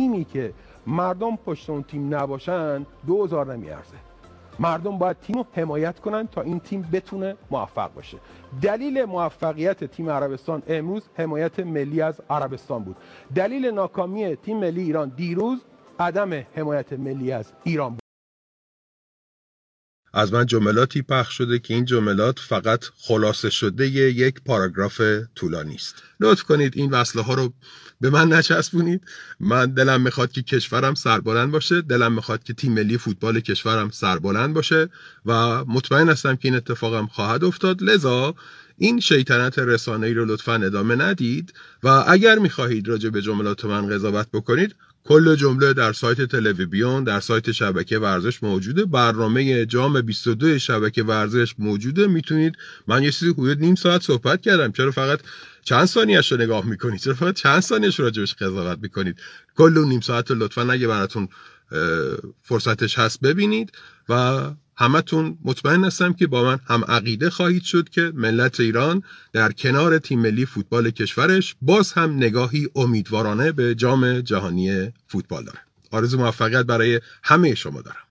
تیمی که مردم پشت اون تیم نباشن دوزار نمیارزه. مردم باید تیم رو حمایت کنن تا این تیم بتونه موفق باشه. دلیل موفقیت تیم عربستان امروز حمایت ملی از عربستان بود. دلیل ناکامی تیم ملی ایران دیروز عدم حمایت ملی از ایران بود. از من جملاتی پخش شده که این جملات فقط خلاصه شده یک پاراگراف طولانی است. لطف کنید این وصله ها رو به من نچسبونید. من دلم می‌خواد که کشورم سربلند باشه. دلم می‌خواد که تیم ملی فوتبال کشورم سربلند باشه و مطمئن هستم که این اتفاقم خواهد افتاد. لذا این شیطنت رسانه‌ای رو لطفا ادامه ندید و اگر می‌خواهید راجع به جملات من قضاوت بکنید کل جمله در سایت تلویزیون در سایت شبکه ورزش موجوده. برنامه جام 22 شبکه ورزش موجوده. می‌تونید من یه چیزی حدود نیم ساعت صحبت کردم. چرا فقط چند ثانیهش رو نگاه می‌کنید؟ چرا فقط چند ثانیهش راجبش قضاوت می‌کنید؟ کل نیم ساعت رو لطفا اگه براتون فرصتش هست ببینید و همتون مطمئن هستم که با من هم عقیده خواهید شد که ملت ایران در کنار تیم ملی فوتبال کشورش باز هم نگاهی امیدوارانه به جام جهانی فوتبال داره آرزو موفقیت برای همه شما دارم.